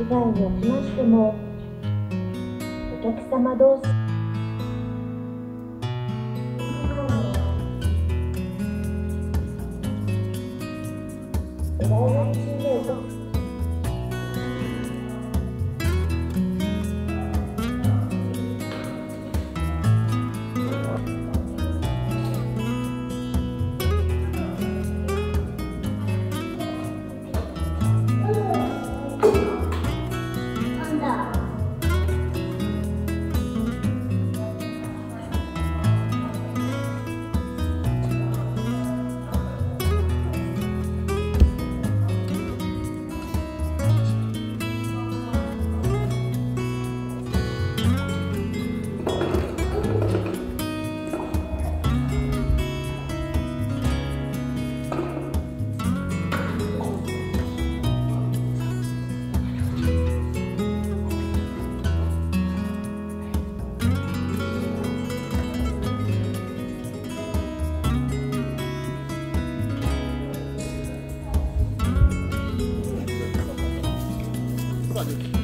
以外におきましてもお客様同士。お台場中でおそうです